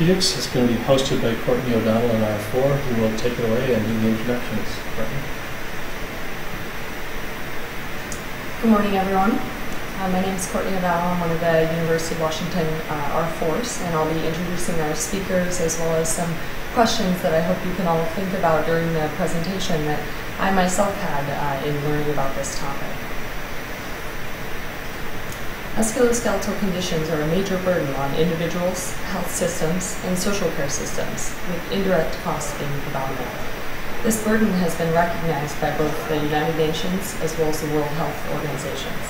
Orthopedics is going to be hosted by Courtney O'Donnell and R4, who will take it away and do the introductions. Courtney? Good morning, everyone. Uh, my name is Courtney O'Donnell. I'm one of the University of Washington uh, R4s, and I'll be introducing our speakers as well as some questions that I hope you can all think about during the presentation that I myself had uh, in learning about this topic. Musculoskeletal conditions are a major burden on individuals, health systems, and social care systems, with indirect costs being predominant. This burden has been recognized by both the United Nations as well as the World Health Organizations.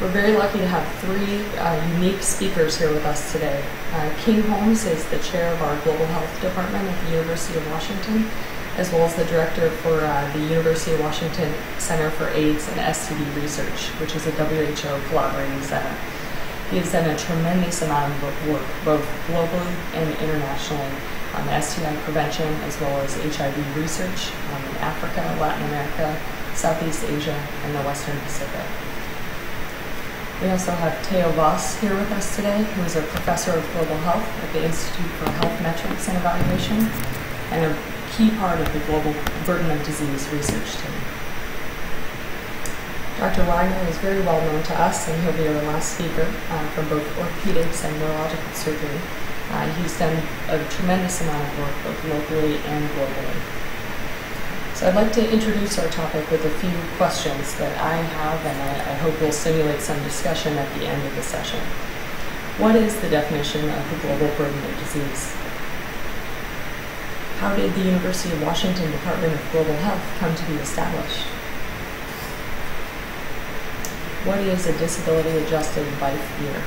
We're very lucky to have three uh, unique speakers here with us today. Uh, King Holmes is the chair of our Global Health Department at the University of Washington as well as the director for uh, the University of Washington Center for AIDS and STD Research, which is a WHO collaborating center. He has done a tremendous amount of work, both globally and internationally, on STI prevention as well as HIV research um, in Africa, Latin America, Southeast Asia, and the Western Pacific. We also have Theo Vos here with us today, who is a professor of global health at the Institute for Health Metrics and Evaluation, and a key part of the global burden of disease research team. Dr. Wagner is very well known to us, and he'll be our last speaker uh, from both orthopedics and neurological surgery. Uh, he's done a tremendous amount of work both locally and globally. So I'd like to introduce our topic with a few questions that I have and I, I hope will stimulate some discussion at the end of the session. What is the definition of the global burden of disease? How did the University of Washington Department of Global Health come to be established? What is a disability-adjusted life year?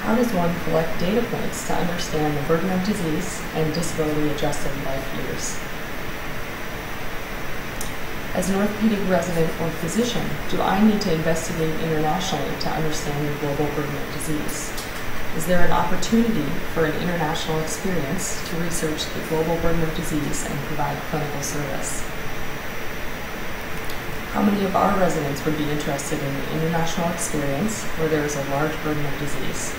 How does one collect data points to understand the burden of disease and disability-adjusted life years? As an orthopedic resident or physician, do I need to investigate internationally to understand the global burden of disease? Is there an opportunity for an international experience to research the global burden of disease and provide clinical service? How many of our residents would be interested in an international experience where there is a large burden of disease?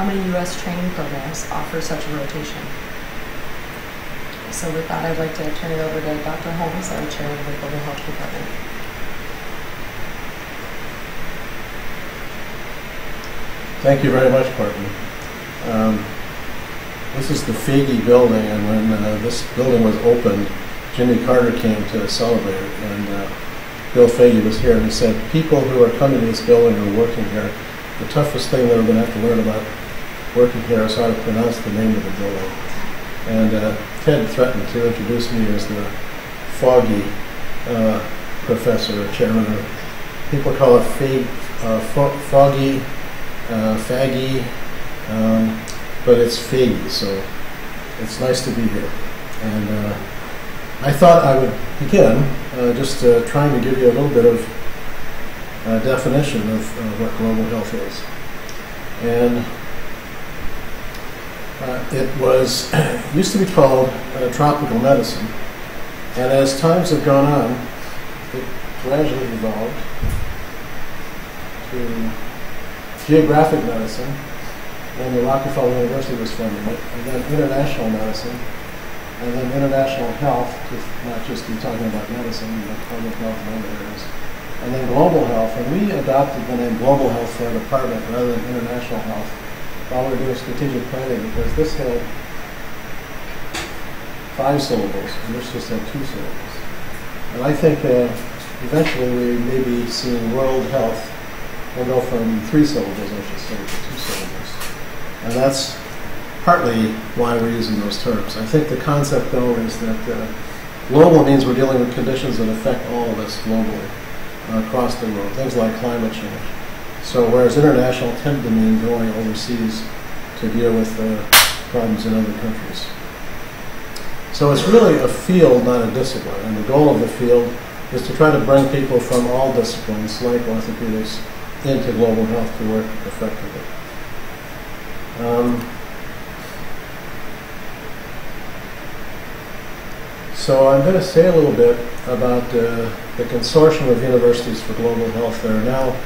How many U.S. training programs offer such a rotation? So with that, I'd like to turn it over to Dr. Holmes, our chair of the Global Health Department. Thank you very much, Courtney. Um, this is the Foege building, and when uh, this building was opened, Jimmy Carter came to celebrate it, and uh, Bill Foege was here, and he said, people who are coming to this building or working here, the toughest thing that we're going to have to learn about working here is how to pronounce the name of the building. And uh, Ted threatened to introduce me as the Foggy uh, professor or chairman. People call it Fag, uh, Fo- Foggy uh, faggy, um, but it's faggy, so it's nice to be here. And uh, I thought I would begin uh, just uh, trying to give you a little bit of uh, definition of what global health is. And it was used to be called tropical medicine, and as times have gone on, it gradually evolved to geographic medicine, when the Rockefeller University was funding it, and then international medicine, and then international health, to not just be talking about medicine, but public health and other areas, and then global health. And we adopted the name global health for our department rather than international health while we were doing strategic planning because this had five syllables and this just had two syllables. And I think uh, eventually we may be seeing world health will go from three syllables, I should say, to two syllables. And that's partly why we're using those terms. I think the concept, though, is that uh, global means we're dealing with conditions that affect all of us globally uh, across the world, things like climate change. So whereas international tend to mean going overseas to deal with uh, problems in other countries. So it's really a field, not a discipline. And the goal of the field is to try to bring people from all disciplines, like orthopedics, into global health to work effectively. Um, so I'm going to say a little bit about uh, the Consortium of Universities for Global Health. There now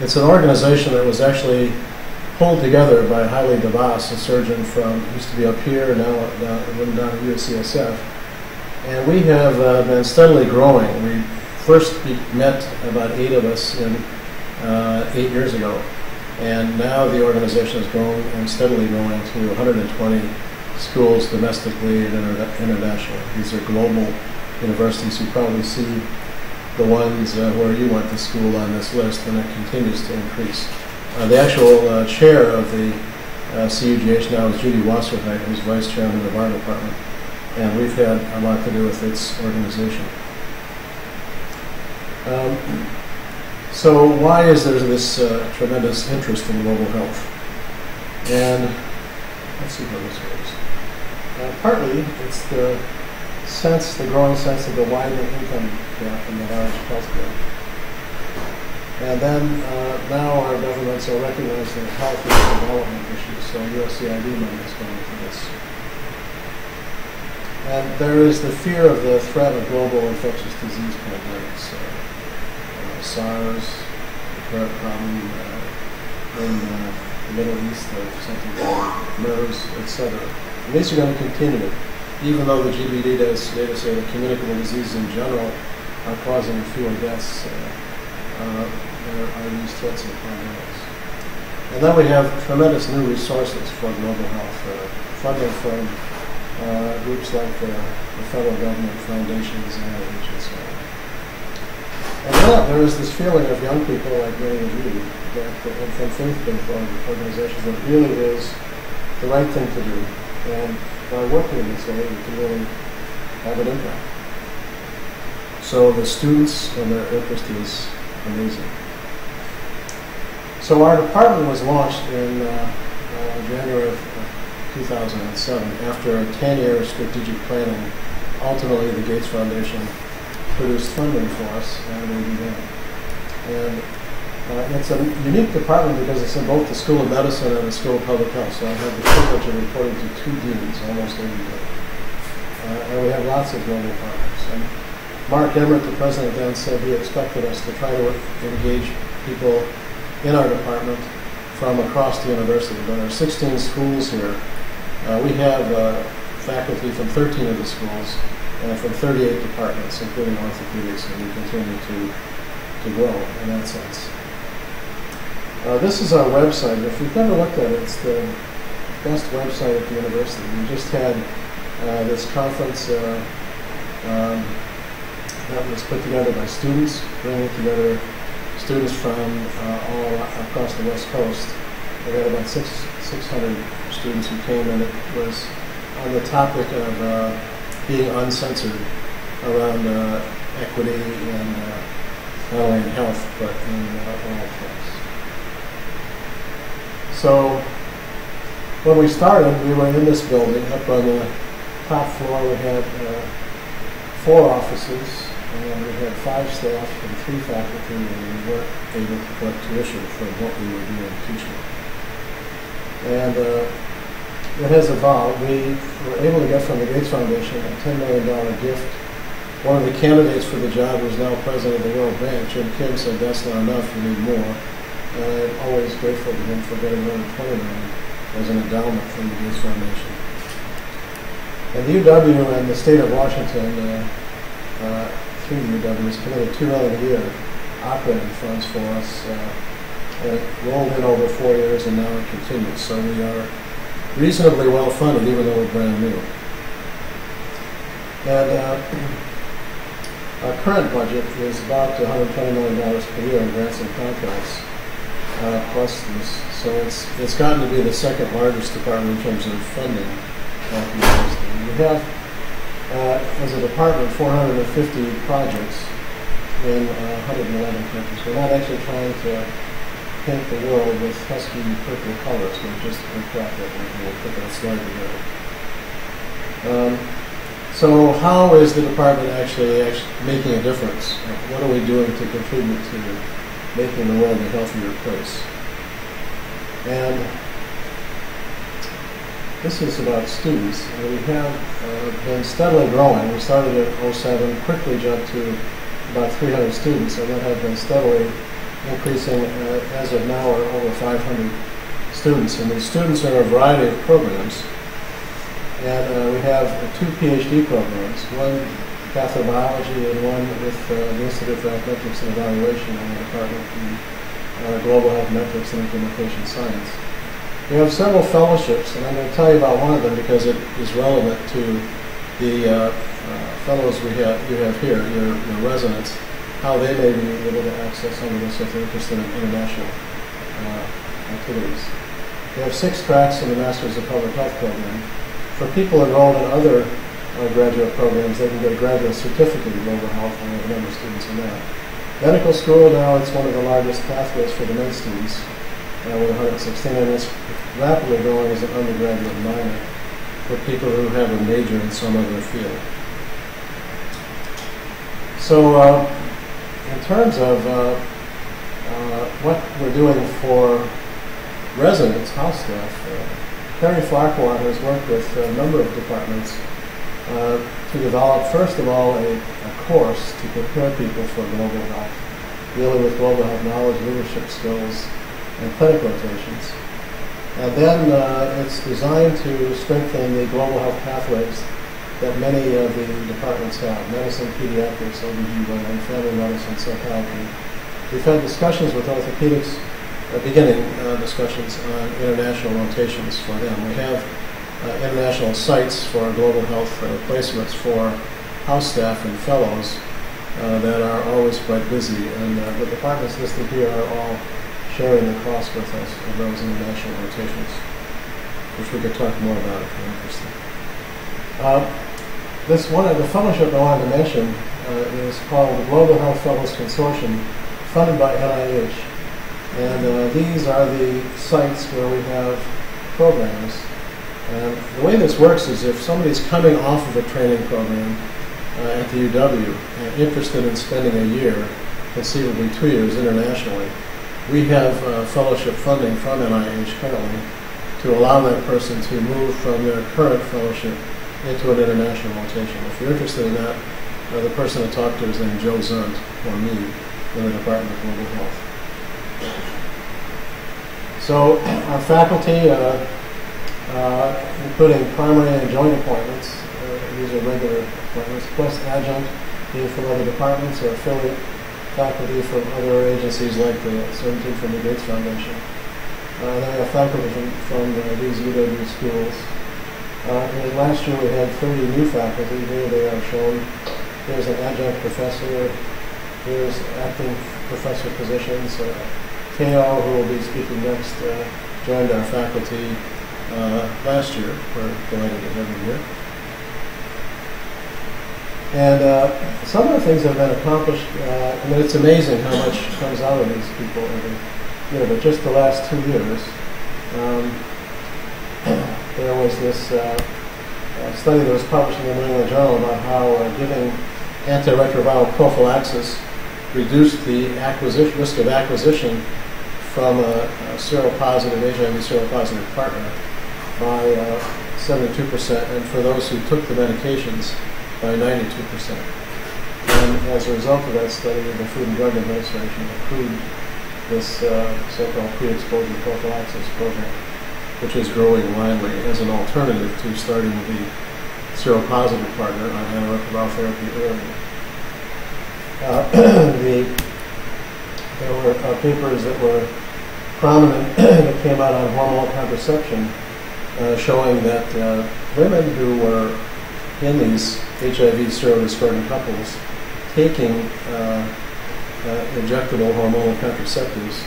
It's an organization that was actually pulled together by Haile Debas, a surgeon from, used to be up here, now down, living down at UCSF. And we have uh, been steadily growing. We first met about eight of us in, uh, eight years ago. And now the organization has grown and steadily growing to 120 schools domestically and inter- internationally. These are global universities. You probably see the ones uh, where you went to school on this list, and it continues to increase. Uh, the actual uh, chair of the CUGH now is Judy Wasserheit, who's vice chairman of our department, and we've had a lot to do with its organization. Um, so why is there this uh, tremendous interest in global health? And let's see how this goes. Uh, partly, it's the sense, the growing sense of the widening income gap and the large health gap. And then uh, now our governments are recognizing health as a development issue, so USAID money is going to this. And there is the fear of the threat of global infectious disease pandemics. SARS, the current problem uh, in uh, the Middle East of something called MERS, etc. And these are going to continue, even though the GBD data, say that communicable diseases in general are causing fewer deaths. Uh, uh, there are these threats and pandemics. And then we have tremendous new resources for global health, uh, funding from uh, groups like uh, the federal government, foundations, and NIH, and. And then there is this feeling of young people like many of you that, uh, and from faith-based organizations, that really is the right thing to do. And by working in this way, we can really have an impact. So the students and their interest is amazing. So our department was launched in uh, uh, January of 2007 after a 10-year strategic planning. Ultimately, the Gates Foundation produced funding for us, and we began. And uh, it's a unique department because it's in both the School of Medicine and the School of Public Health. So I have the privilege of reporting to two deans almost every day. Uh, and we have lots of global partners. And Mark Emmert, the president then, said he expected us to try to engage people in our department from across the university. There are 16 schools here. Uh, we have uh, faculty from 13 of the schools and from 38 departments, including orthopedics, and we continue to, to grow in that sense. Uh, this is our website. If you've never looked at it, it's the best website at the university. We just had uh, this conference uh, um, that was put together by students, bringing together students from uh, all across the West Coast. We had about six, 600 students who came, and it was on the topic of uh, being uncensored around uh, equity and uh, not only in health, but in uh, all fields. So when we started, we were in this building. Up on the top floor, we had uh, four offices, and we had five staff and three faculty, and we weren't able to collect tuition for what we were doing teaching. And uh, it has evolved. We were able to get from the Gates Foundation a $10 million gift. One of the candidates for the job was now president of the World Bank. Jim Kim said, that's not enough, we need more. And I'm always grateful to him for getting another 20 million as an endowment from the Gates Foundation. And the UW and the state of Washington, uh, uh, through the UW, has committed $2 million a year operating funds for us. Uh, and it rolled in over four years, and now it continues. So we are reasonably well funded, even though we're brand new. And uh, our current budget is about $120 million per year in grants and contracts, uh, plus this. So it's it's gotten to be the second largest department in terms of funding. We have, uh, as a department, 450 projects in uh, 111 countries. We're not actually trying to paint the world with husky purple colors. We're just aircraft that we'll put that slide together. Um, so how is the department actually, actually making a difference? What are we doing to contribute to making the world a healthier place? And this is about students. And we have uh, been steadily growing. We started at 07, quickly jumped to about 300 students, and then have been steadily increasing uh, as of now are over 500 students. And these students are in a variety of programs. And uh, we have two PhD programs, one pathobiology and one with uh, the Institute for Metrics and Evaluation in the Department of uh, Global Health Metrics and Implementation Science. We have several fellowships, and I'm going to tell you about one of them because it is relevant to the uh, fellows we have, you have here, your, your residents, how they may be able to access some of this if they're interested in international uh, activities. We have six tracks in the Masters of Public Health program. For people enrolled in other uh, graduate programs, they can get a graduate certificate in global health, and have a number of students in that. Medical school, now it's one of the largest pathways for the med students, uh, with 116, and it's rapidly growing as an undergraduate minor for people who have a major in some other field. So, uh, in terms of uh, uh, what we're doing for residents, house staff, uh, Farquhar has worked with a number of departments uh, to develop, first of all, a, a, course to prepare people for global health, dealing with global health knowledge, leadership skills, and clinic rotations. And then uh, it's designed to strengthen the global health pathways that many of the departments have, medicine, pediatrics, OBGYN, family medicine, psychiatry. We've had discussions with orthopedics, uh, beginning uh, discussions on international rotations for them. We have uh, international sites for global health uh, placements for house staff and fellows uh, that are always quite busy, and uh, the departments listed here are all sharing the cost with us of those international rotations, which we could talk more about if you're interested. This one, of the fellowship I wanted to mention uh, is called the Global Health Fellows Consortium, funded by NIH. And uh, these are the sites where we have programs. And the way this works is if somebody's coming off of a training program uh, at the UW and interested in spending a year, conceivably two years internationally, we have uh, fellowship funding from NIH currently to allow that person to move from their current fellowship into an international rotation. If you're interested in that, uh, the person to talk to is named Joe Zunt, or me, in the Department of Global Health. So our faculty, uh, uh, including primary and joint appointments, uh, these are regular appointments, plus adjunct, being from other departments or affiliate faculty from other agencies like the Certainty from the Gates Foundation. Uh, then we have faculty from, from these UW schools, uh, last year we had 30 new faculty. Here they are shown. There's an adjunct professor. There's acting professor positions. Uh, who will be speaking next, uh, joined our faculty uh, last year. We're delighted to have him here. And uh, some of the things that have been accomplished, uh, I mean, it's amazing how much comes out of these people every but just the last two years, um, there was this uh, uh, study that was published in the New England Journal about how uh, giving antiretroviral prophylaxis reduced the acquisition, risk of acquisition from a, a seropositive, HIV seropositive partner by 72%, uh, and for those who took the medications, by 92%. And as a result of that study, the Food and Drug Administration approved this uh, so-called pre-exposure prophylaxis program which is growing widely as an alternative to starting the seropositive partner on antiretroviral therapy earlier. Uh, the, there were uh, papers that were prominent that came out on hormonal contraception uh, showing that uh, women who were in these HIV serodiscordant couples taking uh, uh, injectable hormonal contraceptives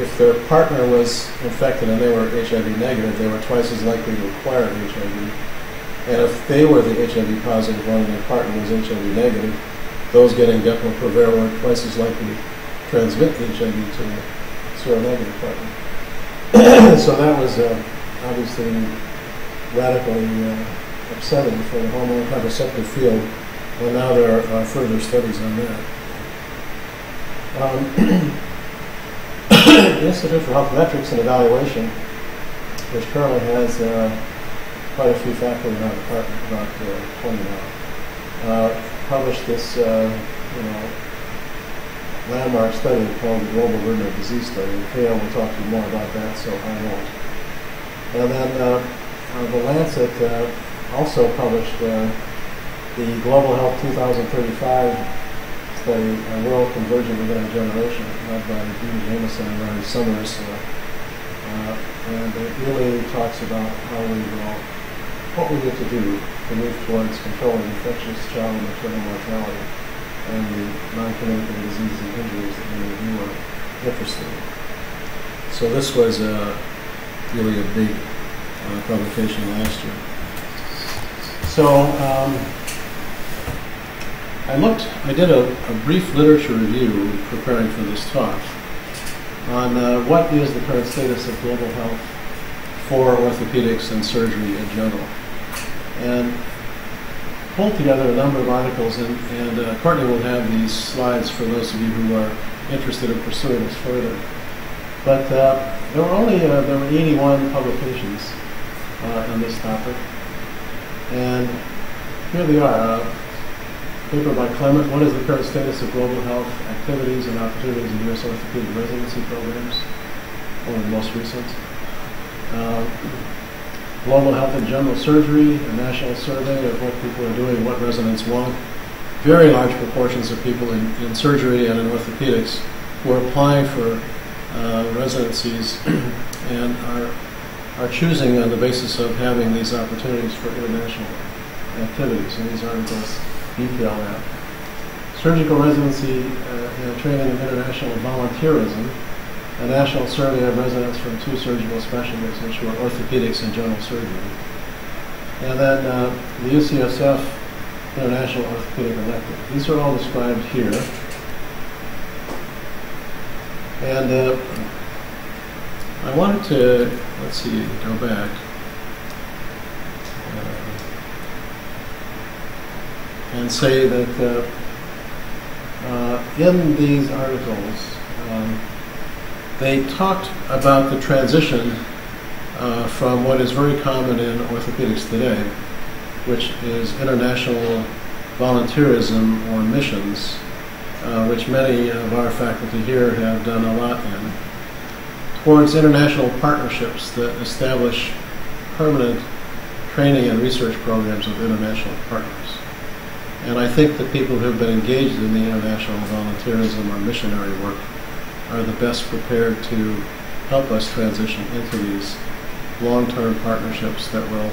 if their partner was infected and they were HIV negative, they were twice as likely to acquire HIV. And if they were the HIV positive one and their partner was HIV negative, those getting Depo-Provera were twice as likely to transmit HIV to a seronegative partner. so that was uh, obviously radically uh, upsetting for the hormone contraceptive field, and now there are uh, further studies on that. Um, the Institute for Health Metrics and Evaluation, which currently has uh, quite a few faculty in our department, about uh, 20 now, uh, published this, uh, you know, landmark study called the Global Burden of Disease Study. And will talk to you more about that, so I won't. And then uh, the Lancet also published the Global Health 2035 uh, World Converging Within a Generation, led by Dean Jamison and Larry Summers. Uh, uh, and it really talks about how we will, what we need to do to move towards controlling infectious child and maternal mortality and the non-communicable diseases and injuries that many of you are interested in. So this was uh, really a big uh, publication last year. So um, I looked, I did a, a, brief literature review preparing for this talk on uh, what is the current status of global health for orthopedics and surgery in general. And pulled together a number of articles, and, and uh, Courtney will have these slides for those of you who are interested in pursuing this further. But uh, there were only uh, there were 81 publications uh, on this topic, and here they are. Paper by Clement, what is the current status of global health activities and opportunities in U.S. orthopedic residency programs? One of the most recent. Uh, global health and general surgery, a national survey of what people are doing, what residents want. Very large proportions of people in, in surgery and in orthopedics who are applying for uh, residencies and are, are choosing on the basis of having these opportunities for international activities. And these articles detail that. Surgical residency uh, training in international volunteerism a national survey of residents from two surgical specialties, which were orthopedics and general surgery. And then uh, the UCSF International Orthopedic Elective. These are all described here. And uh, I wanted to, let's see, go back. And say that uh, uh, in these articles, um, they talked about the transition uh, from what is very common in orthopedics today, which is international volunteerism or missions, uh, which many of our faculty here have done a lot in, towards international partnerships that establish permanent training and research programs with international partners. And I think that people who have been engaged in the international volunteerism or missionary work are the best prepared to help us transition into these long-term partnerships that will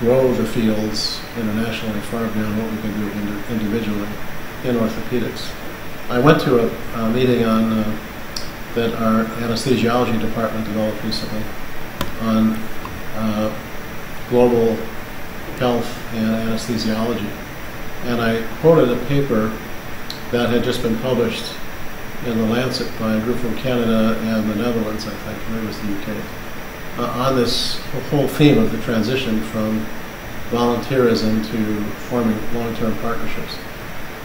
grow the fields internationally far beyond what we can do ind- individually in orthopedics. I went to a, a meeting on uh, that our anesthesiology department developed recently on uh, global health and anesthesiology, and I quoted a paper that had just been published in the Lancet by a group from Canada and the Netherlands, I think, maybe it was the UK, uh, on this whole theme of the transition from volunteerism to forming long-term partnerships.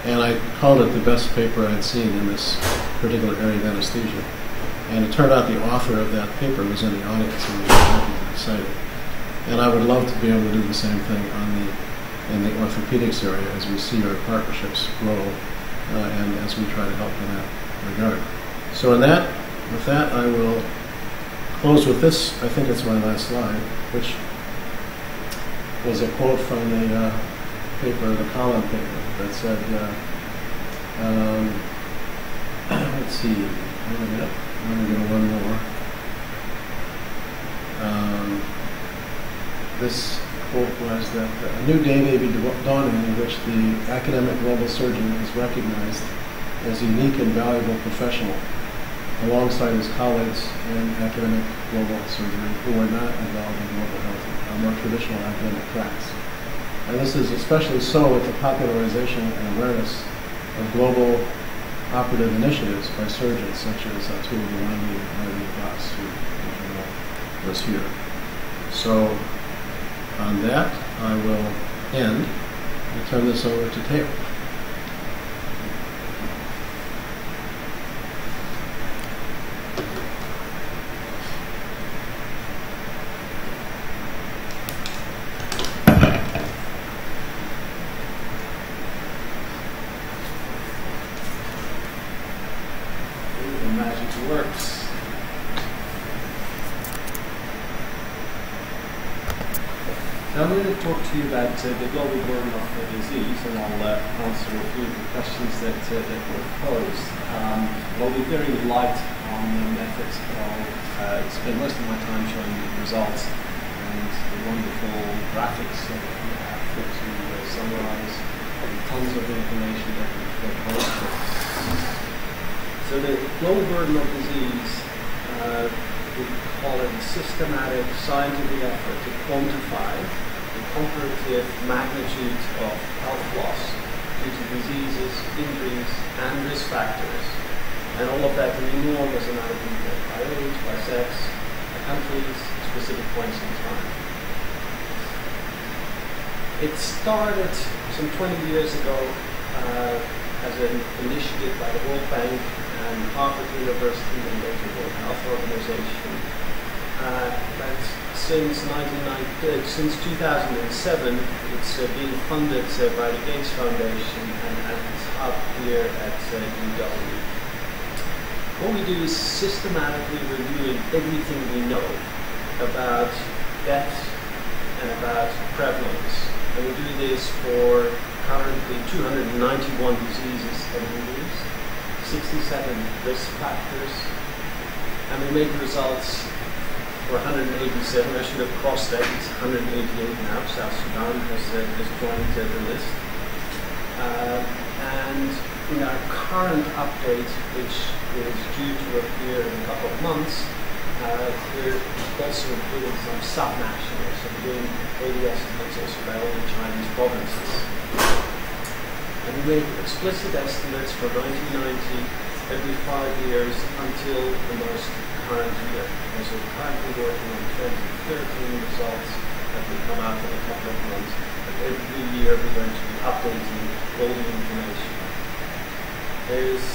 And I called it the best paper I'd seen in this particular area of anesthesia. And it turned out the author of that paper was in the audience and were excited. And I would love to be able to do the same thing on the in the orthopedics area as we see our partnerships grow uh, and as we try to help in that regard. So in that, with that, I will close with this. I think it's my last slide, which was a quote from the uh, paper, the Collin paper, that said, uh, um, let's see, wait a minute, I'm going to go one more. Um, this was that uh, a new day may be dawning in which the academic global surgeon is recognized as a unique and valuable professional alongside his colleagues in academic global surgery who are not involved in global health, a more traditional academic tracks. And this is especially so with the popularization and awareness of global operative initiatives by surgeons such as uh, Atul Gawande and Harvey Fox, who was here. So on that, I will end and turn this over to Taylor. I'm going to talk to the global burden of uh, disease, and I'll uh, answer a few of the questions that, uh, that were posed. Um, I'll be very light on the methods, but I'll uh, spend most of my time showing you the results and the wonderful graphics that we have to uh, summarize and tons of information that we've posted. So the global burden of disease uh, we call it a systematic scientific effort to quantify the comparative magnitudes of health loss due to diseases, injuries, and risk factors, and all of that in enormous amount of detail, by age, by sex, by countries, specific points in time. It started some 20 years ago uh, as an initiative by the World Bank and Harvard University and the World Health Organization. Uh, since 1990, since 2007, it's uh, being funded uh, by the Gates Foundation and its hub here at UW. What we do is systematically reviewing everything we know about death and about prevalence. And we do this for currently 291 diseases and injuries. 67 risk factors, and we make results for 187. I should have crossed that. It's 188 now. South Sudan has, uh, has joined uh, the list. Uh, and in our current update, which is due to appear in a couple of months, uh, we're also including some sub-nationals, we're doing 80 estimates also by all the Chinese provinces and we made explicit estimates for 1990 every five years until the most current year. And so we're currently working on 2013 results that will come out in a couple of months. And every year we're going to be updating all the information. There's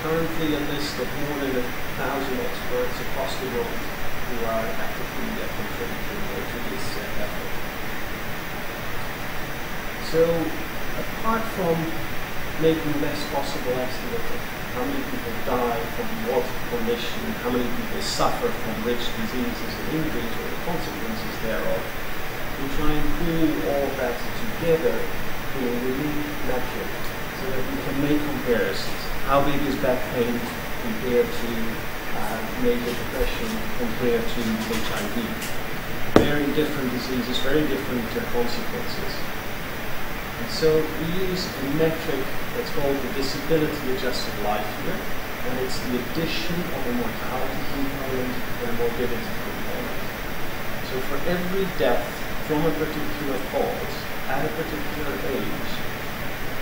currently a list of more than a thousand experts across the world who are actively contributing to this uh, effort. So apart from making best possible estimate of how many people die from what condition, how many people suffer from which diseases and injuries or the consequences thereof, we try and pull all of that together in a unique metric so that we can make comparisons. How big is back pain compared to uh, major depression compared to HIV? Very different diseases, very different uh, consequences. So we use a metric that's called the disability adjusted life year, and it's the addition of a mortality component and a morbidity component. So for every death from a particular cause at a particular age,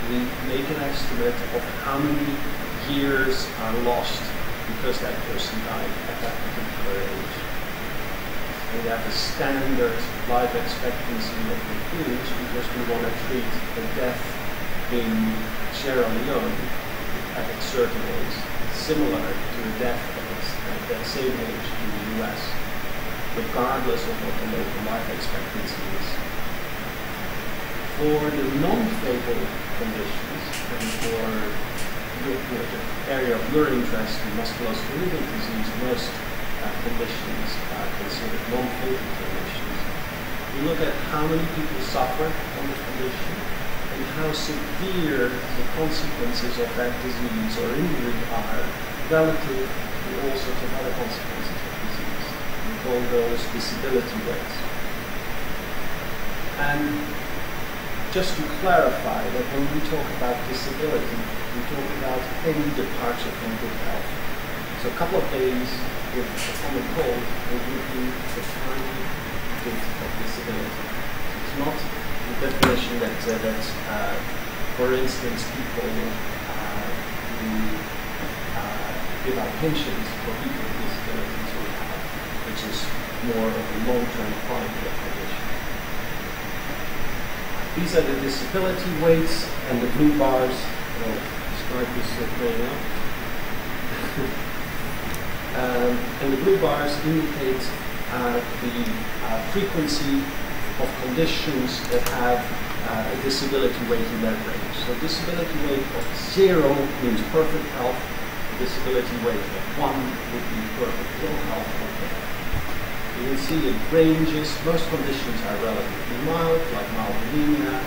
we make an estimate of how many years are lost because that person died at that particular age we have a standard life expectancy that we use because we want to treat the death in Sierra Leone at a certain age similar to the death at that same age in the US, regardless of what the local life expectancy is. For the non-fatal conditions and for the, area of your interest, musculoskeletal disease, most conditions are considered non-fatal conditions. We look at how many people suffer from the condition and how severe the consequences of that disease or injury are relative to all sorts of other consequences of disease. We call those disability rates. And just to clarify that when we talk about disability, we talk about any departure from good health. So a couple of days with on the cold will give you a tiny bit of disability. It's not the definition that, uh, that uh, for instance, people uh, who uh, give out pensions for people with disabilities have, which is more of a long-term chronic condition. These are the disability weights and the blue bars. I'll describe this very well. Um, and the blue bars indicate uh, the uh, frequency of conditions that have uh, a disability weight in that range. So disability weight of zero means perfect health. Disability weight of one would be perfect ill health or. You can see it ranges. Most conditions are relatively mild, like mild anemia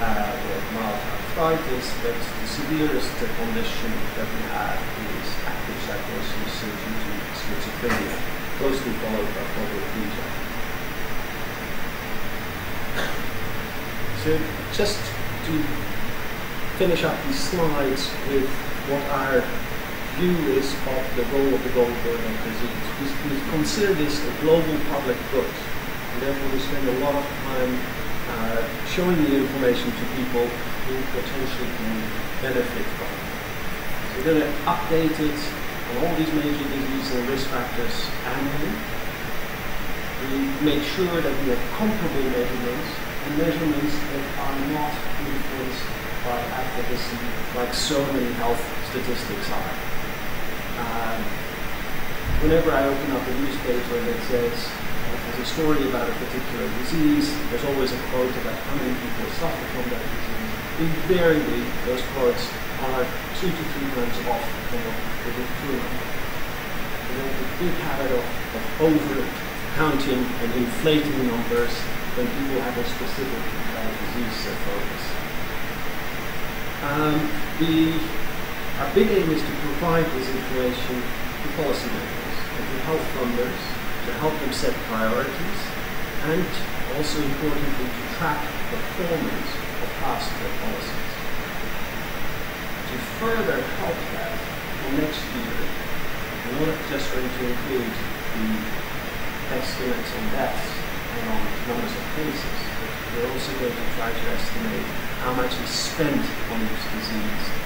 uh, or mild arthritis, but the severest condition that we have is active psychosis due to schizophrenia, closely followed by quadriplegia. So just to finish up these slides with what our view is of the role of the global burden disease. We, we consider this a global public good, and therefore we spend a lot of time uh, showing the information to people who potentially can benefit from it. So we're going to update it all these major diseases and risk factors annually. We make sure that we have comparable measurements and measurements that are not influenced by advocacy like so many health statistics are. Um, whenever I open up a newspaper that says uh, has a story about a particular disease, there's always a quote about how many people suffer from that disease. Invariably, those quotes are two to three times off from what the number. And there's a big habit of, of over counting and inflating numbers when people have a specific uh, disease focus. Um, the our big aim is to provide this information to policymakers and to health funders to help them set priorities and also importantly to track performance of past policies. Further help that for next year, we're not just going to include the estimates on deaths and on numbers of cases, we're also going to try to estimate how much is spent on this disease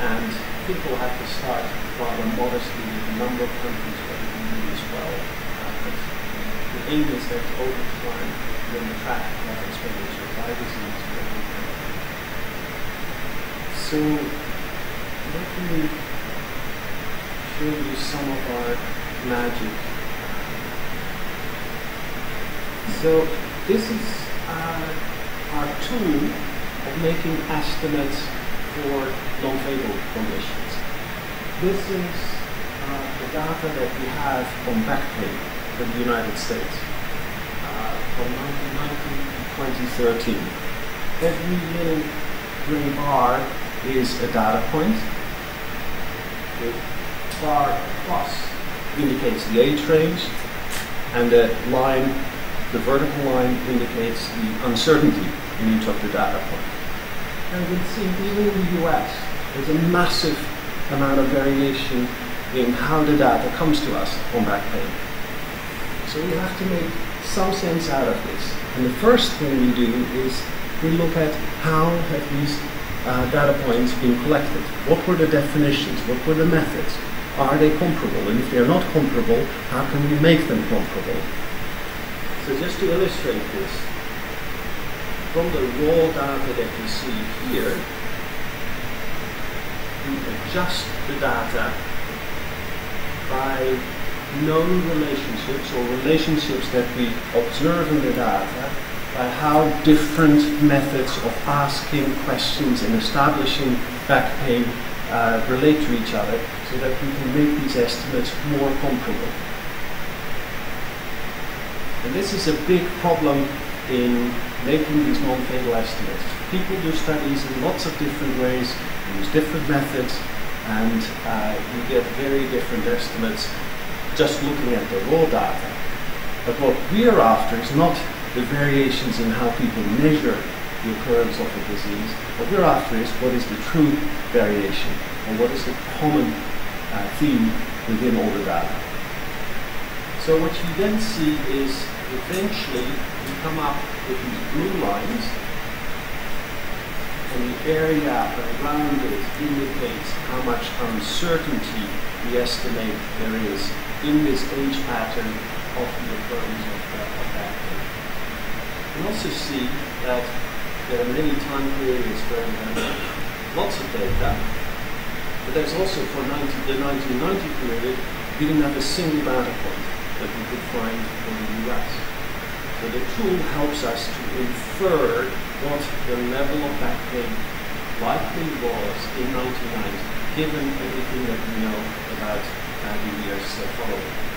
and people have to start rather modestly with the number of countries where can do as well. Uh, but the aim is that over time, we will track that expenditure by disease we can. So let me show you some of our magic. So this is our, our tool of making estimates for non-fatal conditions. This is uh, the data that we have on back pain from the United States uh, from 1990 to 2013. Every little green bar is a data point. The bar plus indicates the age range, and the line, the vertical line, indicates the uncertainty in each of the data points. And can see even in the US, there's a massive amount of variation in how the data comes to us on back pain. So we have to make some sense out of this. And the first thing we do is we look at how have these uh, data points being collected? What were the definitions? What were the methods? Are they comparable? And if they're not comparable, how can we make them comparable? So just to illustrate this, from the raw data that you see here, we adjust the data by known relationships or relationships that we observe in the data by how different methods of asking questions and establishing back pain uh, relate to each other so that we can make these estimates more comparable. And this is a big problem in making these non-fatal estimates. People do studies in lots of different ways, use different methods, and uh, you get very different estimates just looking at the raw data. But what we're after is not the variations in how people measure the occurrence of a disease. What we're after is what is the true variation, and what is the common uh, theme within all the data. So what you then see is eventually you come up with these blue lines, and the area around it indicates how much uncertainty we estimate there is in this age pattern of the occurrence of, uh, of that can also see that there are many time periods where we have lots of data, but there's also for 90, the 1990 period, we didn't have a single data point that we could find in the US. So the tool helps us to infer what the level of back pain likely was in 1990, given everything that we know about uh, the years following.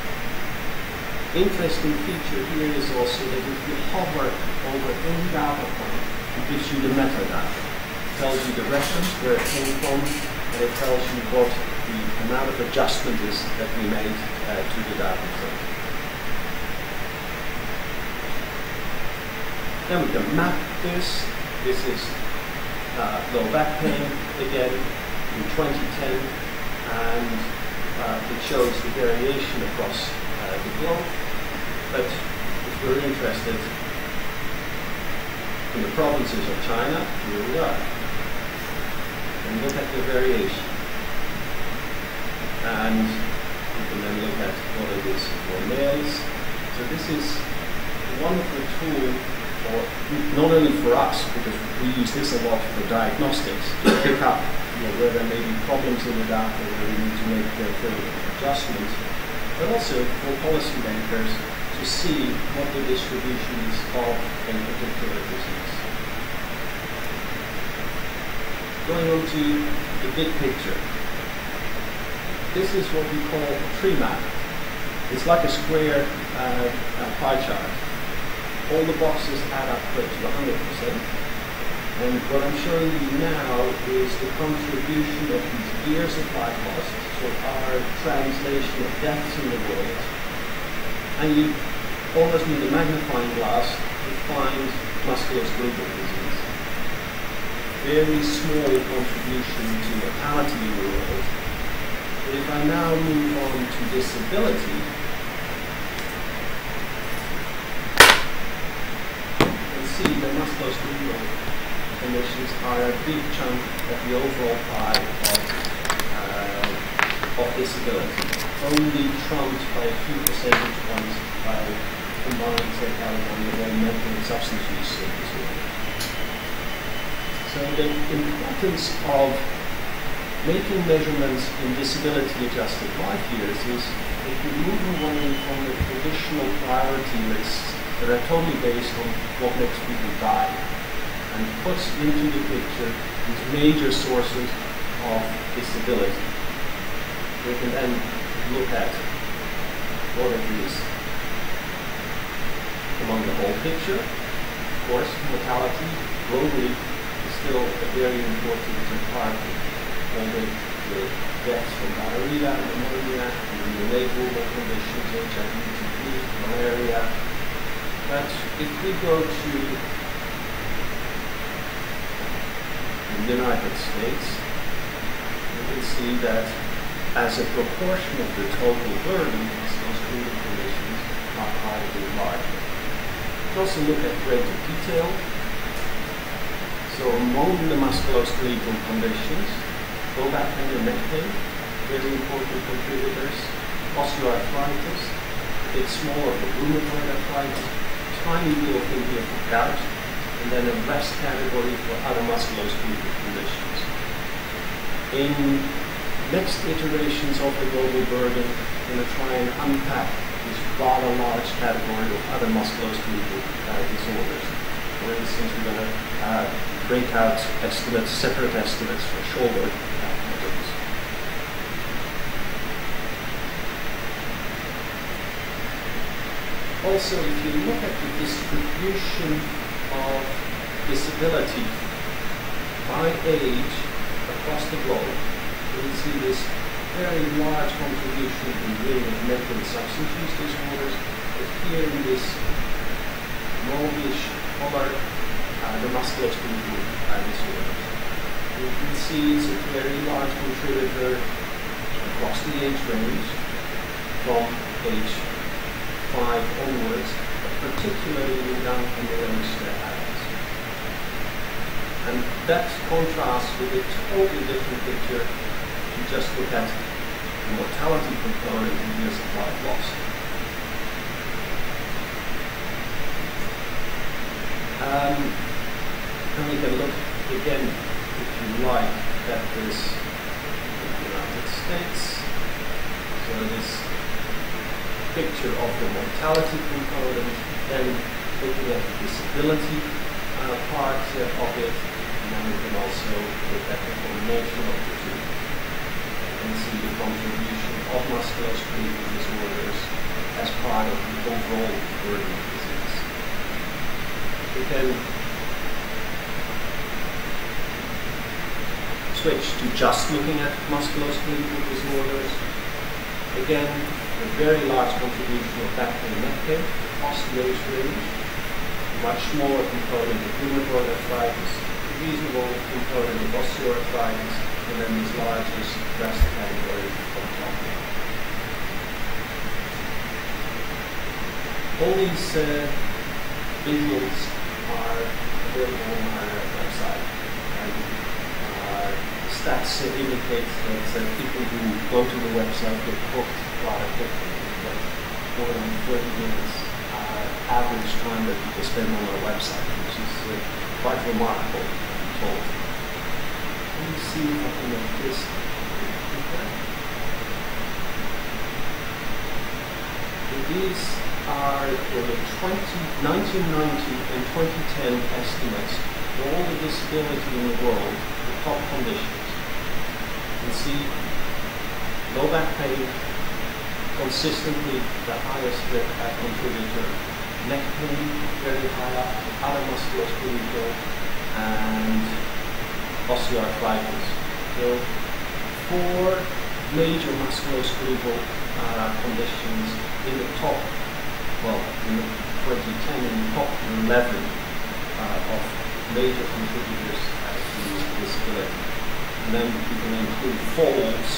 Interesting feature here is also that if you hover over any data point, it gives you the metadata. It tells you the reference, where it came from, and it tells you what the amount of adjustment is that we made uh, to the data frame. Then we can map this. This is uh, low back pain again in 2010, and uh, it shows the variation across But if you're interested in the provinces of China, here we are. And look at the variation. And you can then look at what it is for males. So this is a wonderful tool for not only for us, because we use this a lot for diagnostics, to pick up you know, where there may be problems in the data where we need to make further adjustments, but also for policymakers to see what the distribution is of a particular disease. Going on to the big picture. This is what we call a tree map. It's like a square uh, uh, pie chart. All the boxes add up to 100%. And what I'm showing you now is the contribution of these years of lost, so our translation of deaths in the world. And you almost need a magnifying glass to find musculoskeletal disease. Very small contribution to mortality in the world. But if I now move on to disability, can see the musculoskeletal conditions are a big chunk of the overall pie of, uh, of disability, only trumped by a few percentage points by combined psychiatry and all mental and substance use disorders. So the importance of making measurements in disability adjusted life years is if you move away from the traditional priority lists that are totally based on what makes people die and puts into the picture these major sources of disability. We can then look at what it is among the whole picture. Of course, mortality globally is still a very important part of the, the deaths from diarrhea, and pneumonia, neonatal conditions, HIV, malaria. But if we go to the United States, you can see that as a proportion of the total burden, those clinical conditions are highly larger. Let's also look at greater detail. So among the musculoskeletal conditions, low back and neck pain, very important contributors. Osteoarthritis, a bit smaller for rheumatoid arthritis, tiny little thing here for gout, and then a rest category for other musculoskeletal conditions. In next iterations of the global burden, we're going to try and unpack this rather large category of other musculoskeletal uh, disorders. For instance, we're going to uh, break out estimates, separate estimates for shoulder problems. Also, if you look at the distribution of disability by age across the globe, we see this very large contribution in dealing with mental and substance use disorders. But here in this mauvish color, uh, the musculoskeletal uh, disorders. You can see it's a very large contributor across the age range from age 5 onwards, particularly young and middle-aged. And that contrasts with a totally different picture if you just look at the mortality component in years of life lost. Um, and we can look again, if you like, at this the United States. So this picture of the mortality component, then looking at the disability uh, part uh, of it, and then we can also look at the combination of the two and see the contribution of musculoskeletal disorders as part of the overall burden of disease. We can switch to just looking at musculoskeletal disorders. Again, a very large contribution of back pain, neck pain, osteo's range, much smaller component of rheumatoid arthritis, reasonable component of osteoarthritis, and then this largest rest category on top. All these uh, visuals are available on our website. And, uh, stats indicate that uh, people who go to the website get hooked rather quickly. But more than 30 minutes average time that people spend on our website, which is uh, quite remarkable. Let me see if I can make this. These are the 20, 1990 and 2010 estimates for all the disability in the world, the top conditions. You can see low back pain, consistently the highest uh, contributor, neck pain very high up, other musculoskeletal, and osteoarthritis. So four major musculoskeletal uh, conditions in the top, well, in the 2010 in the top 11 uh, of major contributors to disability. And then you can include falls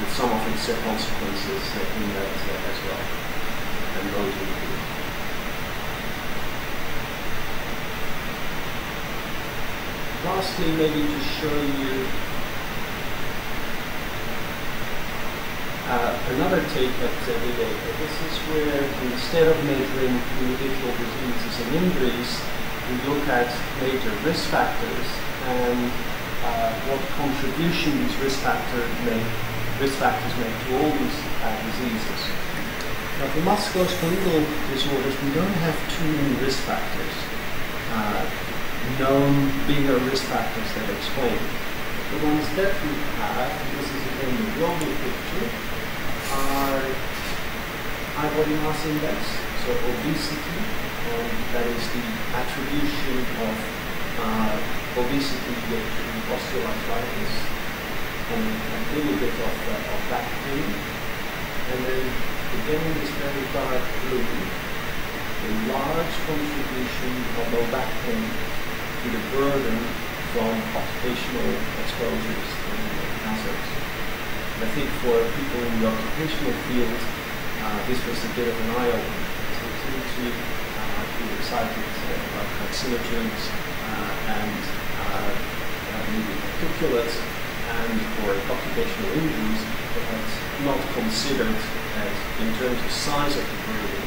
with some of its consequences in that uh, as well. And those include. Lastly, maybe to show you uh, another take at uh, data. This is where instead of measuring individual diseases and injuries, we look at major risk factors and uh, what contribution these risk factors make, risk factors make to all these uh, diseases. Now, for musculoskeletal disorders, we don't have too many risk factors, uh, known bigger risk factors that explain. The ones that we have, this is again the global picture, are high body mass index, so obesity, and that is the attribution of uh, obesity to osteoarthritis and a little bit of, uh, of back pain. And then again in this very dark blue, a large contribution of low back pain to the burden from occupational exposures and hazards. And I think for people in the occupational field, uh, this was a bit of an eye-opener. So tend to uh, be excited uh, about carcinogens uh, and uh, maybe particulates and for occupational injuries, but that's not considered as, in terms of size of the burden,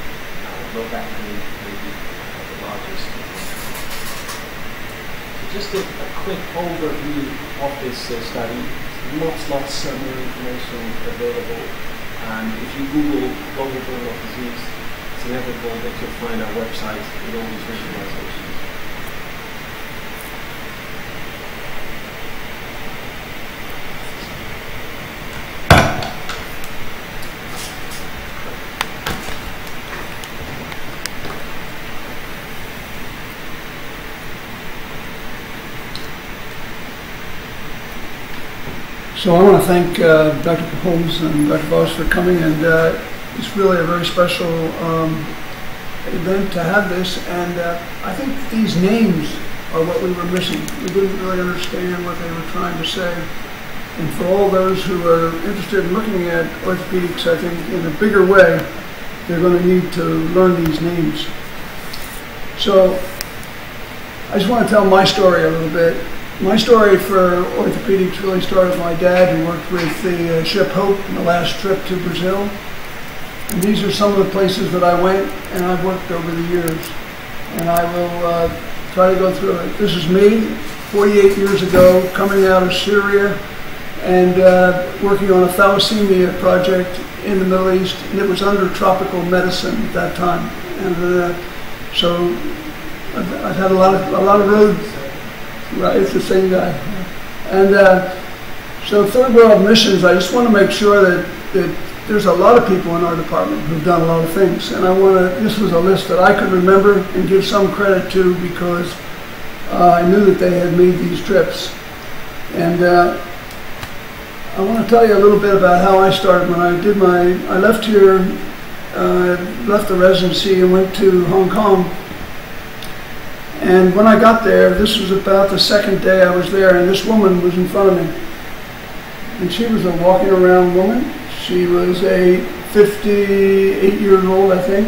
low back pain may be the largest. Just a, a quick overview of this uh, study. Lots, lots of more information available. And if you Google global burden of disease, it's inevitable that you'll find our website with all these visualizations. So I want to thank uh, Dr. Holmes and Dr. Vos for coming, and uh, it's really a very special um, event to have this. And uh, I think these names are what we were missing. We didn't really understand what they were trying to say. And for all those who are interested in looking at orthopedics, I think in a bigger way, they're going to need to learn these names. So I just want to tell my story a little bit. My story for orthopedics really started with my dad, who worked with the uh, ship Hope in the last trip to Brazil. And these are some of the places that I went and I've worked over the years. And I will uh, try to go through it. This is me, 48 years ago, coming out of Syria and uh, working on a thalassemia project in the Middle East. And it was under tropical medicine at that time. And uh, so I've, I've had a lot of, a lot of road Right, it's the same guy. And uh, so third world missions, I just want to make sure that, that there's a lot of people in our department who've done a lot of things, and I want to, this was a list that I could remember and give some credit to because uh, I knew that they had made these trips. And uh, I want to tell you a little bit about how I started when I did my, I left here, uh, left the residency and went to Hong Kong. And when I got there, this was about the second day I was there, and this woman was in front of me. And she was a walking around woman. She was a 58 years old, I think,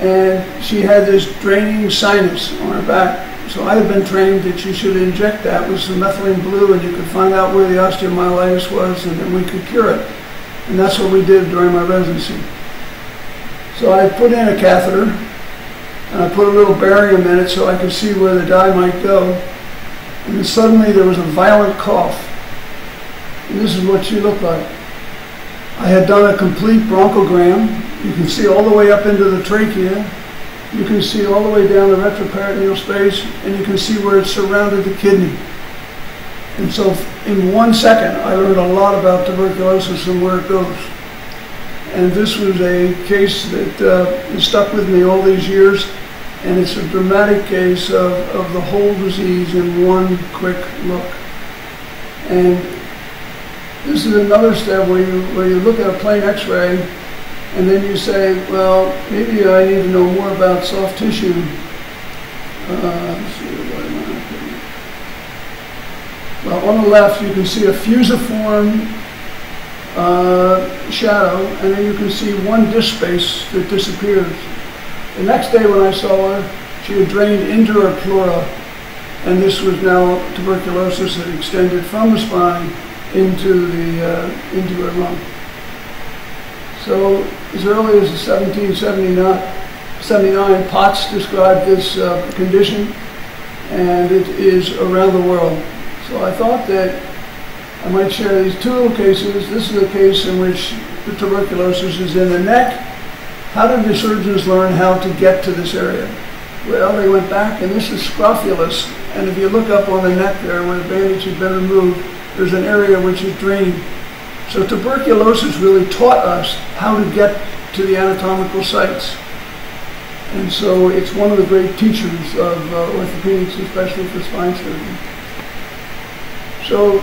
and she had this draining sinus on her back. So I had been trained that you should inject that with some methylene blue, and you could find out where the osteomyelitis was, and then we could cure it. And that's what we did during my residency. So I put in a catheter, and I put a little barium in it so I could see where the dye might go. And suddenly there was a violent cough. And this is what she looked like. I had done a complete bronchogram. You can see all the way up into the trachea. You can see all the way down the retroperitoneal space, and you can see where it surrounded the kidney. And so, in one second, I learned a lot about tuberculosis and where it goes. And this was a case that uh, stuck with me all these years, and it's a dramatic case of, of the whole disease in one quick look. And this is another step where you, where you look at a plain x-ray and then you say, well, maybe I need to know more about soft tissue. Uh, well, on the left you can see a fusiform uh, shadow, and then you can see one disc space that disappears. The next day when I saw her, she had drained into her pleura, and this was now tuberculosis that extended from the spine into the uh, into her lung. So as early as 1779, Potts described this uh, condition, and it is around the world. So I thought that I might share these two little cases. This is a case in which the tuberculosis is in the neck. How did the surgeons learn how to get to this area? Well, they went back, and this is scrofulous. And if you look up on the neck there where the bandage has been removed, there's an area which is drained. So tuberculosis really taught us how to get to the anatomical sites. And so it's one of the great teachers of uh, orthopedics, especially for spine surgery. So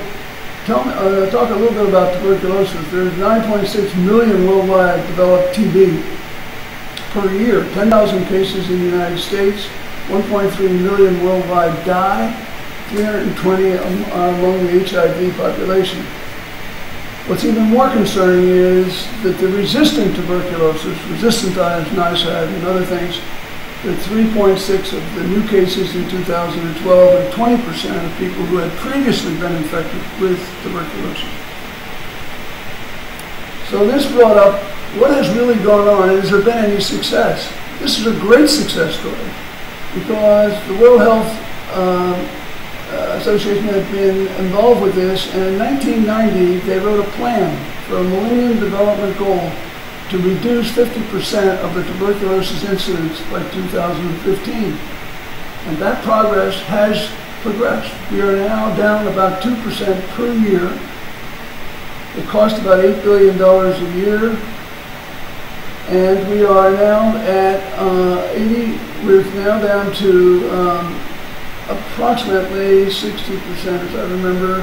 tell me, uh, talk a little bit about tuberculosis. There's 9.6 million worldwide developed TB per year, 10,000 cases in the United States, 1.3 million worldwide die, 320 among the HIV population. What's even more concerning is that the resistant tuberculosis, resistant to isoniazid and other things, that 3.6 of the new cases in 2012 and 20% of people who had previously been infected with tuberculosis. So this brought up what has really gone on and has there been any success? This is a great success story because the World Health uh, uh, Association had been involved with this, and in 1990 they wrote a plan for a Millennium Development Goal to reduce 50% of the tuberculosis incidence by 2015. And that progress has progressed. We are now down about 2% per year. It costs about $8 billion a year. And we are now at uh, 80, we're now down to um, approximately 60%, as I remember,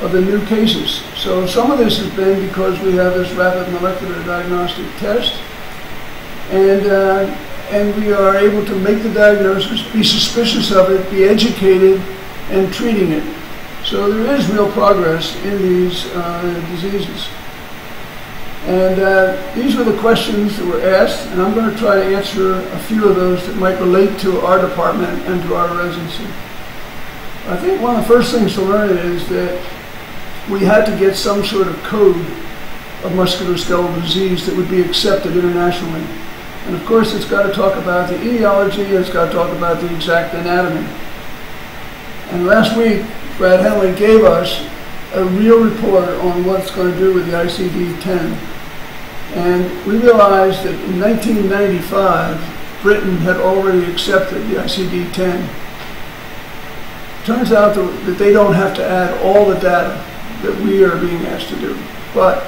of the new cases. So some of this has been because we have this rapid molecular diagnostic test, and uh, and we are able to make the diagnosis, be suspicious of it, be educated, and treating it. So there is real progress in these uh, diseases. And uh, these were the questions that were asked, and I'm going to try to answer a few of those that might relate to our department and to our residency. I think one of the first things to learn is that we had to get some sort of code of musculoskeletal disease that would be accepted internationally. And of course, it's got to talk about the etiology, it's got to talk about the exact anatomy. And last week, Brad Henley gave us a real report on what it's going to do with the ICD-10. And we realized that in 1995, Britain had already accepted the ICD-10. Turns out that they don't have to add all the data that we are being asked to do. But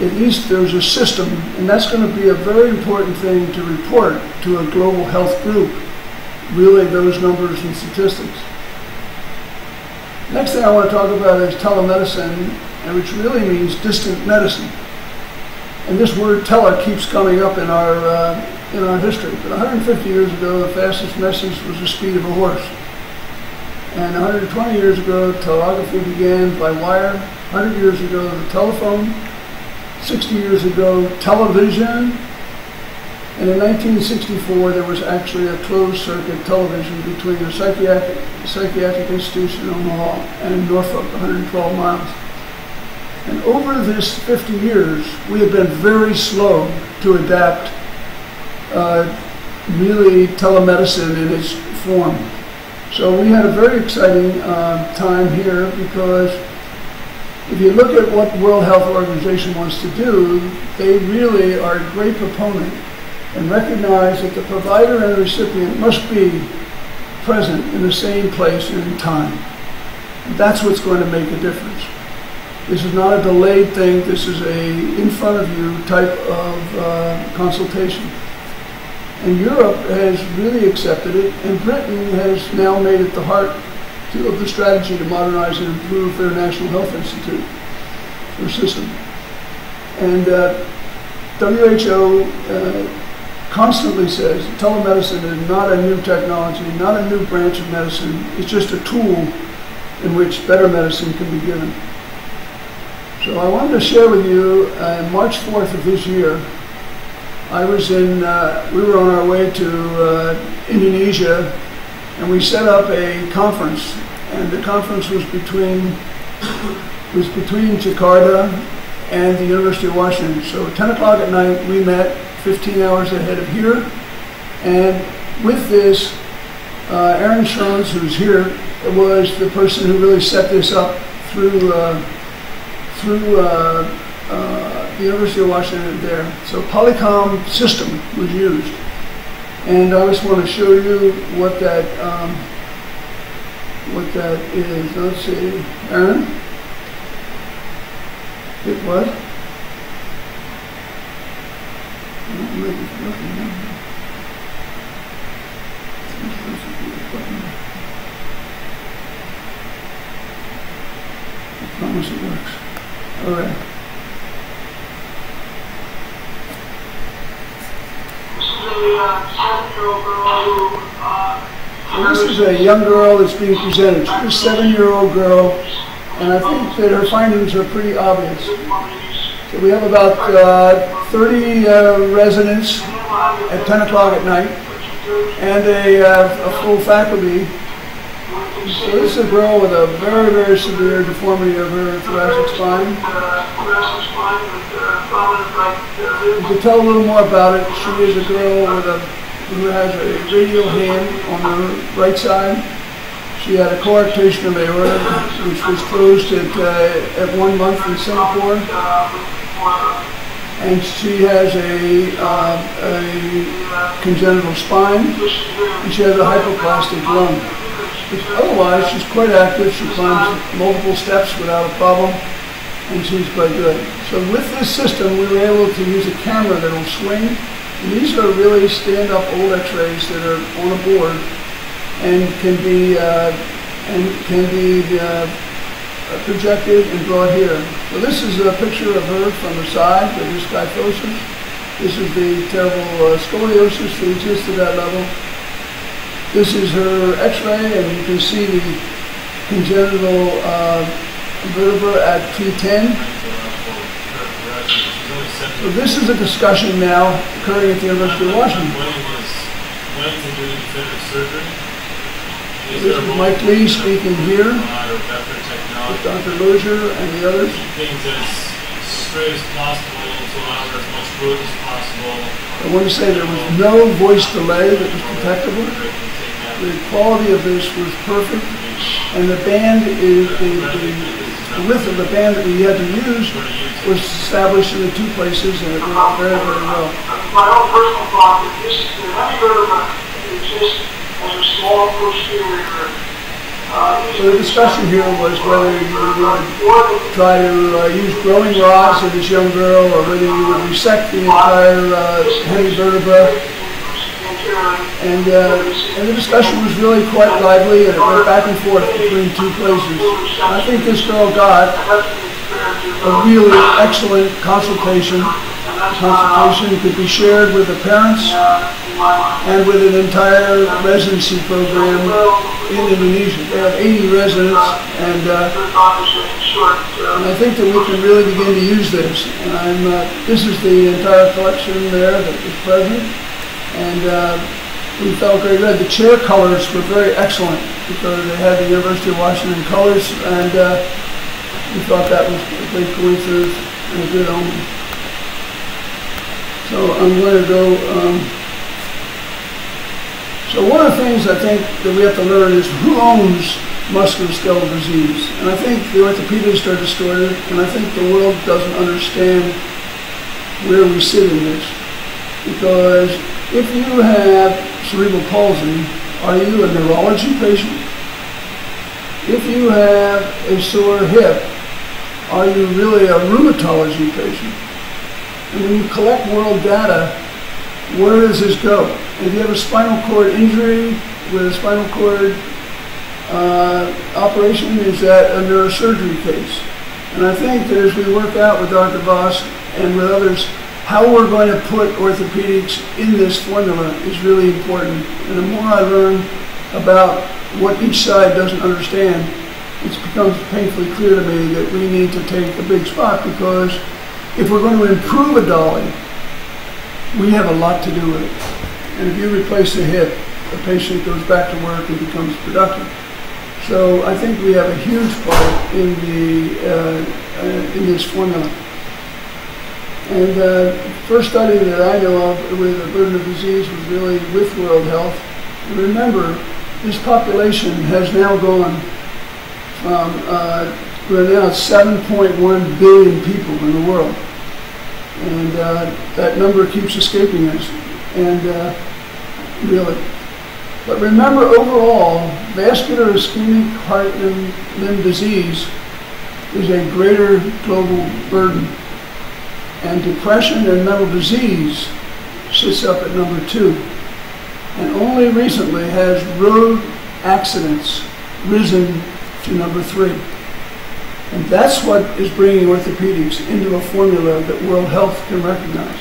at least there's a system, and that's going to be a very important thing to report to a global health group, really those numbers and statistics. Next thing I want to talk about is telemedicine, and which really means distant medicine. And this word tele keeps coming up in our, uh, in our history. But 150 years ago, the fastest message was the speed of a horse. And 120 years ago, telegraphy began by wire. 100 years ago, the telephone. 60 years ago, television. And in 1964, there was actually a closed circuit television between a psychiatric, psychiatric institution in Omaha and Norfolk, 112 miles. And over this 50 years, we have been very slow to adapt uh, really telemedicine in its form. So we had a very exciting uh, time here because if you look at what the World Health Organization wants to do, they really are a great proponent and recognize that the provider and the recipient must be present in the same place and in time. That's what's going to make a difference. This is not a delayed thing. This is a in front of you type of uh, consultation. And Europe has really accepted it, and Britain has now made it the heart to, of the strategy to modernize and improve their National Health Institute, their system. And uh, WHO uh, constantly says telemedicine is not a new technology, not a new branch of medicine. It's just a tool in which better medicine can be given. So I wanted to share with you, uh, March 4th of this year, I was in, uh, we were on our way to uh, Indonesia, and we set up a conference, and the conference was between was between Jakarta and the University of Washington. So 10 o'clock at night, we met 15 hours ahead of here, and with this, uh, Aaron Schroens, who's here, was the person who really set this up through uh, through uh, uh, University of Washington there. So Polycom system was used. And I just want to show you what that um, what that is. Let's see, Aaron. It was. I promise it works. All right. Well, this is a young girl that's being presented. She's a seven-year-old girl, and I think that her findings are pretty obvious. So we have about uh, 30 uh, residents at 10 o'clock at night, and a, uh, a full faculty. So this is a girl with a very, very severe deformity of her thoracic spine. To tell a little more about it, she is a girl with a who has a radial hand on the right side. She had a coarctation of aorta, which was closed at, uh, at one month in Singapore. And she has a, uh, a congenital spine, and she has a hypoplastic lung. Otherwise, she's quite active. She climbs multiple steps without a problem, and she's quite good. So with this system, we were able to use a camera that will swing and these are really stand-up old X-rays that are on a board and can be uh, and can be uh, projected and brought here. So this is a picture of her from the side with this kyphosis. This is the terrible uh, scoliosis that exists at that level. This is her X-ray, and you can see the congenital uh, vertebra at T10. So this is a discussion now occurring at the University of Washington. This is Mike Lee speaking here with Dr. Lozier and the others. Things as straight as possible as much growth as possible. I want to say there was no voice delay that was detectable. The quality of this was perfect, and the band is the, the the width of the band that we had to use was established in the two places, and it worked very, very well. My own personal thought is this, the hemivertebra exists as a small posterior uh, is So the discussion here was whether you would try to uh, use growing rods of this young girl, or whether you would resect the entire uh, vertebra. And, uh, and the discussion was really quite lively, and it went back and forth between two places. And I think this girl got a really excellent consultation. Consultation could be shared with the parents and with an entire residency program in Indonesia. They have 80 residents, and, uh, and I think that we can really begin to use this. And I'm, uh, this is the entire collection there that is present, and uh, we felt very good. The chair colors were very excellent because they had the University of Washington colors, and uh, we thought that was a great coincidence and a good omen. So I'm going to go. Um, so one of the things I think that we have to learn is who owns musculoskeletal disease. And I think the orthopedists are distorted, and I think the world doesn't understand where we sit in this. Because if you have cerebral palsy, are you a neurology patient? If you have a sore hip, are you really a rheumatology patient? And when you collect world data, where does this go? If you have a spinal cord injury with a spinal cord uh, operation, is that a neurosurgery case? And I think that as we work out with Dr. Vos and with others, how we're going to put orthopedics in this formula is really important. And the more I learn about what each side doesn't understand, it becomes painfully clear to me that we need to take a big spot because if we're going to improve a DALY, we have a lot to do with it. And if you replace the hip, the patient goes back to work and becomes productive. So I think we have a huge part in the uh, uh, in this formula. And uh, first study that I know of with the burden of disease was really with World Health. And remember, this population has now gone from uh, we're now at 7.1 billion people in the world and uh, that number keeps escaping us. And uh, really, but remember, overall, vascular ischemic heart and limb disease is a greater global burden, and depression and mental disease sits up at number two. And only recently has road accidents risen to number three. And that's what is bringing orthopedics into a formula that World Health can recognize.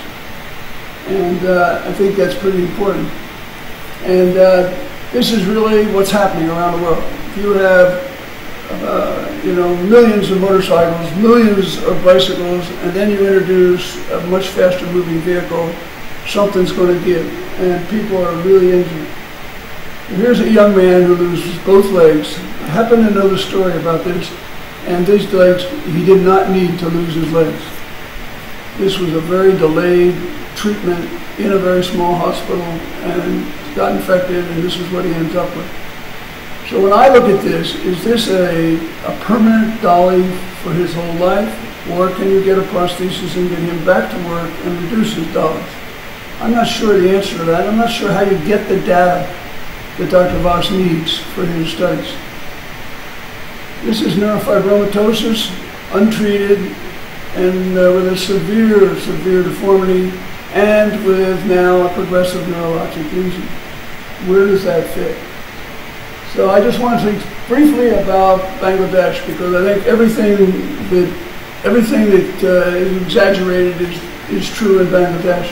And uh, I think that's pretty important. And uh, this is really what's happening around the world. If you have, uh, you know, millions of motorcycles, millions of bicycles, and then you introduce a much faster moving vehicle, something's going to give. And people are really injured. And here's a young man who loses both legs. I happen to know the story about this and these legs, he did not need to lose his legs. This was a very delayed treatment in a very small hospital and got infected, and this is what he ends up with. So when I look at this, is this a, a permanent DALY for his whole life, or can you get a prosthesis and get him back to work and reduce his DALYs? I'm not sure the answer to that. I'm not sure how you get the data that Dr. Vos needs for his studies. This is neurofibromatosis, untreated, and uh, with a severe, severe deformity, and with now a progressive neurologic lesion. Where does that fit? So I just want to think briefly about Bangladesh because I think everything that everything that uh, is exaggerated is, is true in Bangladesh.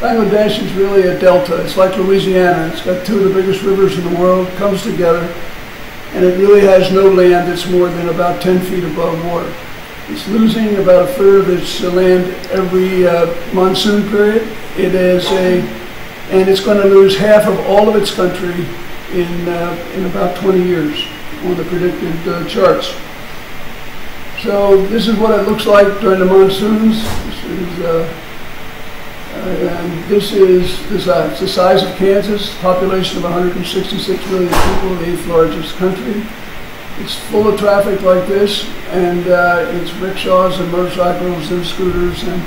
Bangladesh is really a delta. It's like Louisiana. It's got two of the biggest rivers in the world, comes together and it really has no land that's more than about 10 feet above water. It's losing about a third of its land every uh, monsoon period. It is a, and it's going to lose half of all of its country in uh, in about 20 years on the predicted uh, charts. So this is what it looks like during the monsoons. This is uh, and this is size, the size of Kansas, population of 166 million people, the eighth largest country. It's full of traffic like this, and uh, it's rickshaws and motorcycles and scooters, and,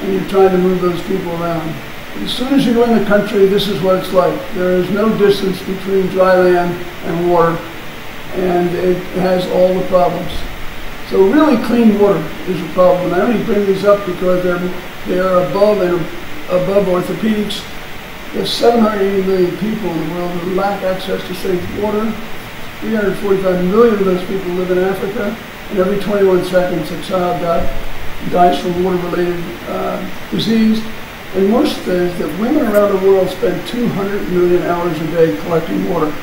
and you're trying to move those people around. As soon as you go in the country, this is what it's like. There is no distance between dry land and water. and it has all the problems. So really clean water is a problem. And I only bring these up because they're, they are above and above orthopedics. There's 780 million people in the world who lack access to safe water. 345 million of those people live in Africa, and every 21 seconds a child die, dies from water-related uh, disease. And worse is that women around the world spend 200 million hours a day collecting water.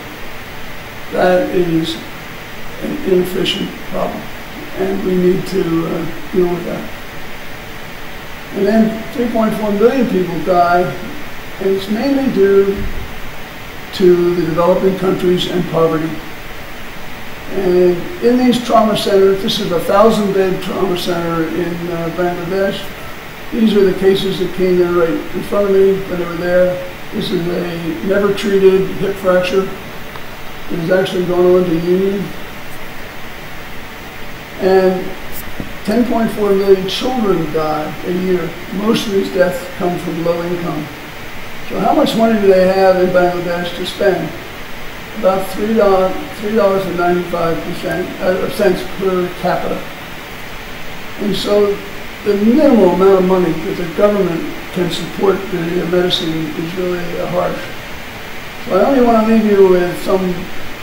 That is an inefficient problem, and we need to uh, deal with that. And then 3.4 million people die, and it's mainly due to the developing countries and poverty. And in these trauma centers, this is a thousand bed trauma center in uh, Bangladesh. These are the cases that came in right in front of me when they were there. This is a never treated hip fracture. It has actually gone on to union. And 10.4 million children die a year. Most of these deaths come from low income. So how much money do they have in Bangladesh to spend? About $3, $3.95 uh, cents per capita. And so the minimal amount of money that the government can support the medicine is really harsh. So I only want to leave you with some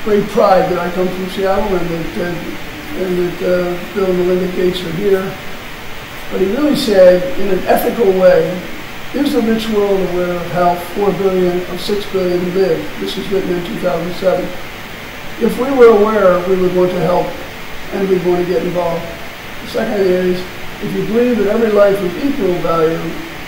great pride that I come from Seattle and that, uh, and that uh, Bill and Melinda Gates are here. But he really said, in an ethical way, is the rich world aware of how 4 billion of 6 billion live? This was written in 2007. If we were aware, we would want to help and we'd want to get involved. The second is, if you believe that every life is equal value,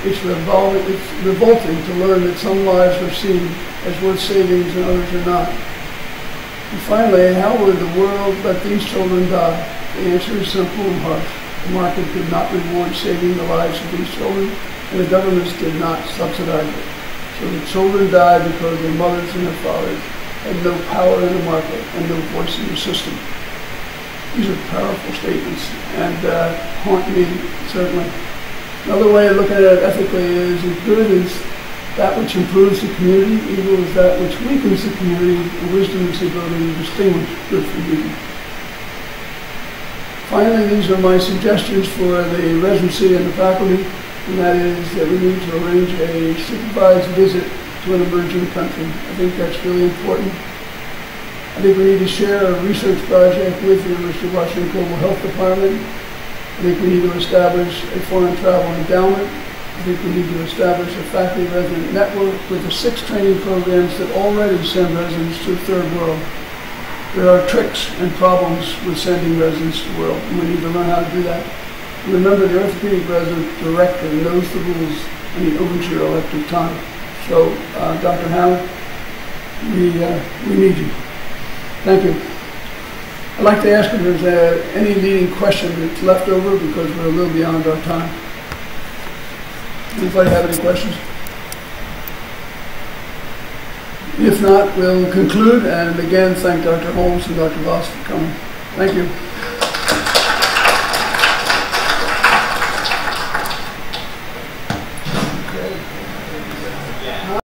it's, revol- it's revolting to learn that some lives are seen as worth saving and others are not. And finally, how would the world let these children die? The answer is simple and harsh. The market did not reward saving the lives of these children, and the governments did not subsidize it. So the children died because their mothers and their fathers had no power in the market and no voice in the system. These are powerful statements and uh, haunt me, certainly. Another way of looking at it ethically is as good is that which improves the community, evil is that which weakens the community, and wisdom is the ability to distinguish good from evil. Finally, these are my suggestions for the residency and the faculty, and that is that we need to arrange a supervised visit to an emerging country. I think that's really important. I think we need to share a research project with the University of Washington Global Health Department. I think we need to establish a foreign travel endowment. I think we need to establish a faculty resident network with the six training programs that already send residents to the third world. There are tricks and problems with sending residents to the world, and we need to learn how to do that. Remember, the orthopedic resident director knows the rules, and he owns your elective time. So, uh, Dr. Howard, we, uh, we need you. Thank you. I'd like to ask if there's uh, any leading question that's left over because we're a little beyond our time. Anybody have any questions? If not, we'll conclude and again thank Dr. Holmes and Dr. Vos for coming. Thank you.